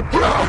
Yeah!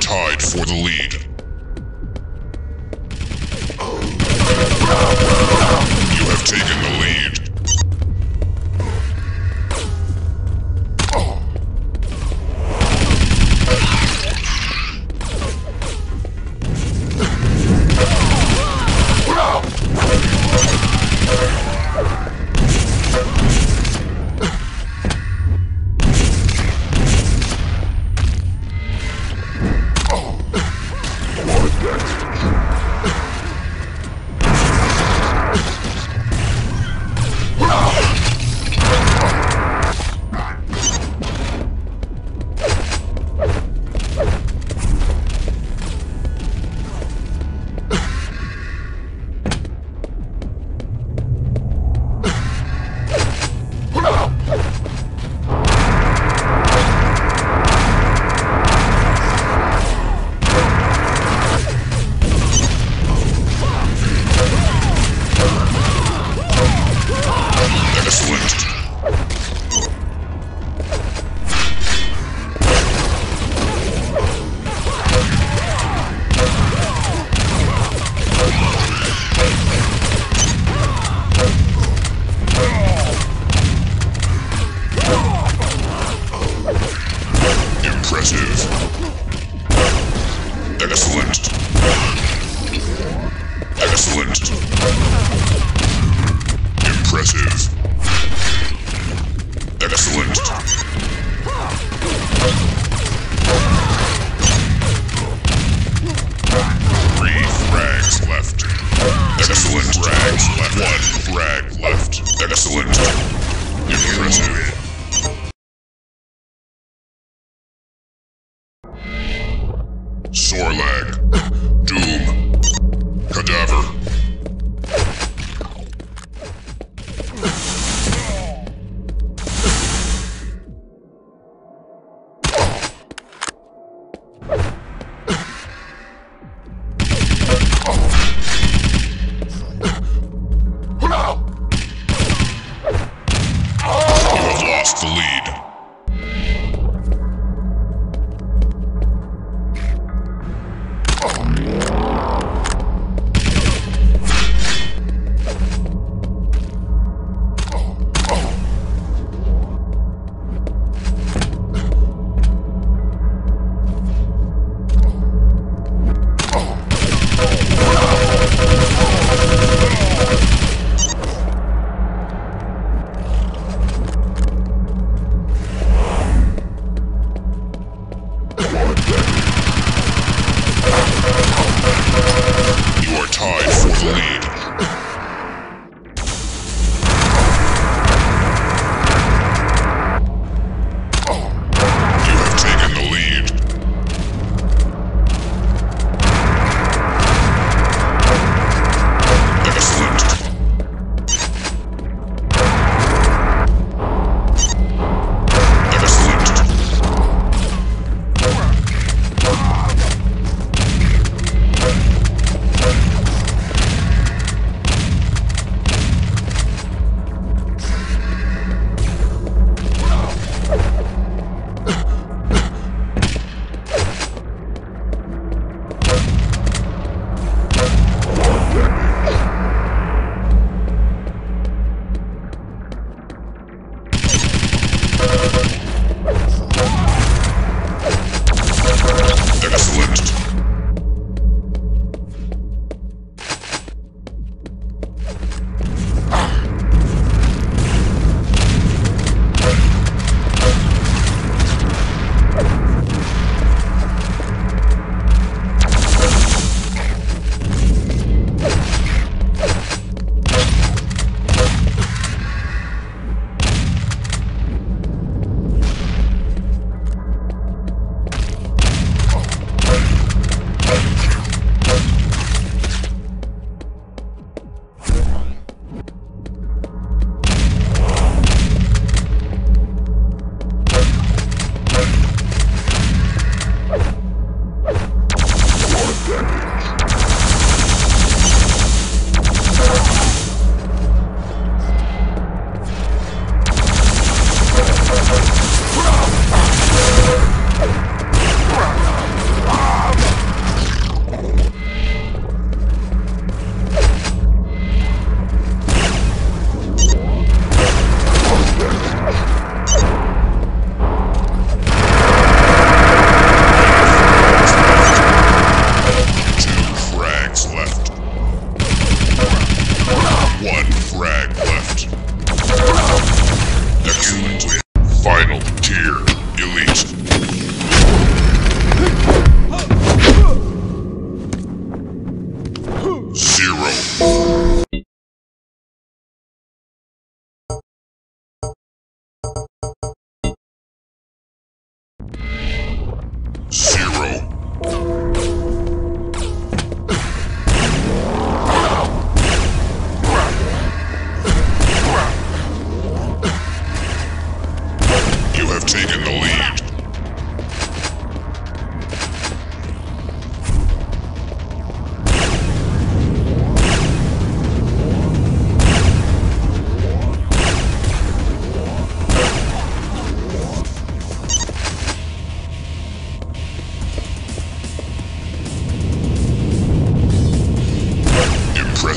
Tied for the lead. You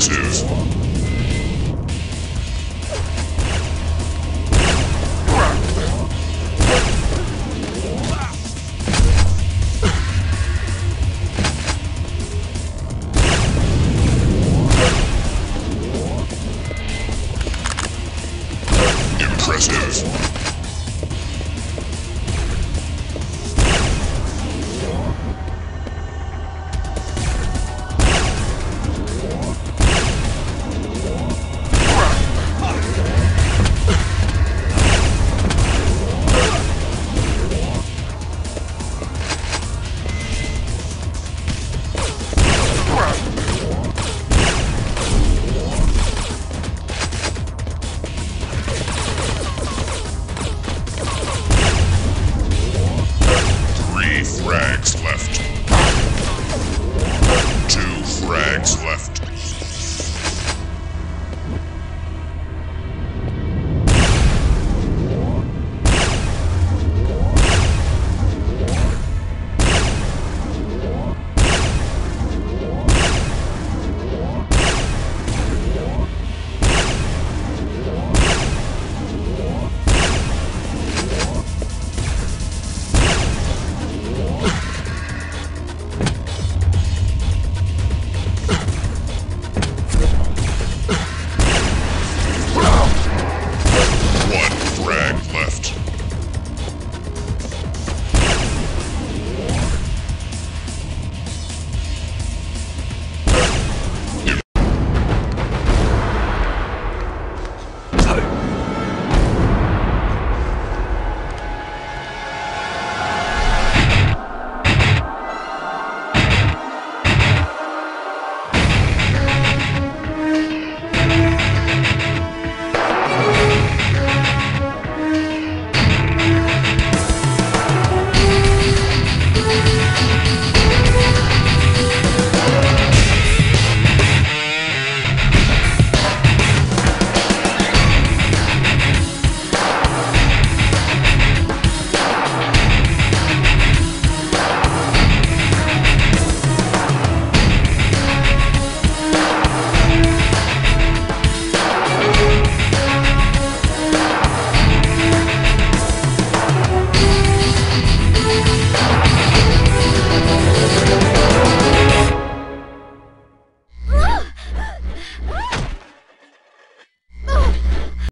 Interactive.